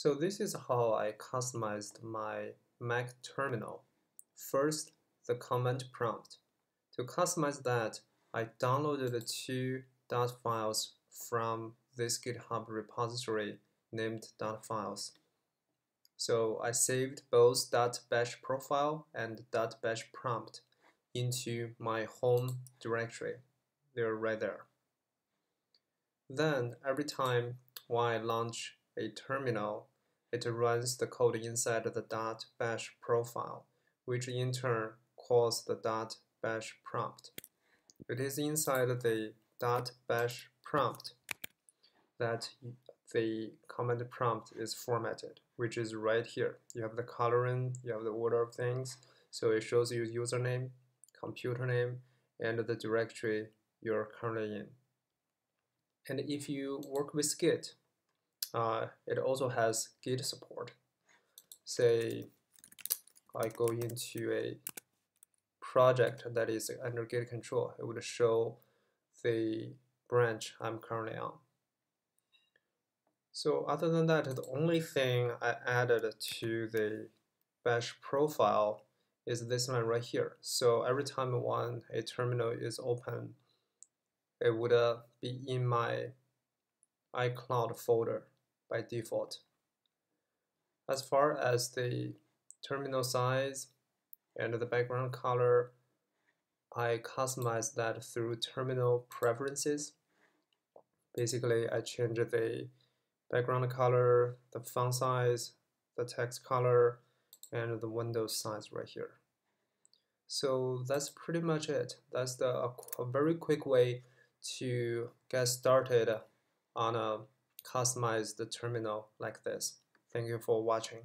So this is how I customized my Mac terminal. First, the command prompt. To customize that, I downloaded two dot files from this GitHub repository named dot files. So I saved both dot bash profile and dot bash prompt into my home directory. They're right there. Then every time when I launch a terminal, it runs the code inside the dot bash profile, which in turn calls the dot bash prompt. It is inside the dot bash prompt that the command prompt is formatted, which is right here. You have the coloring, you have the order of things, so it shows you username, computer name, and the directory you're currently in. And if you work with Git, uh, it also has Git support. Say I go into a project that is under Git control, it would show the branch I'm currently on. So other than that, the only thing I added to the bash profile is this one right here. So every time one a terminal is open, it would uh, be in my iCloud folder by default. As far as the terminal size and the background color, I customize that through terminal preferences. Basically, I change the background color, the font size, the text color, and the window size right here. So that's pretty much it. That's the a, a very quick way to get started on a customized terminal like this. Thank you for watching.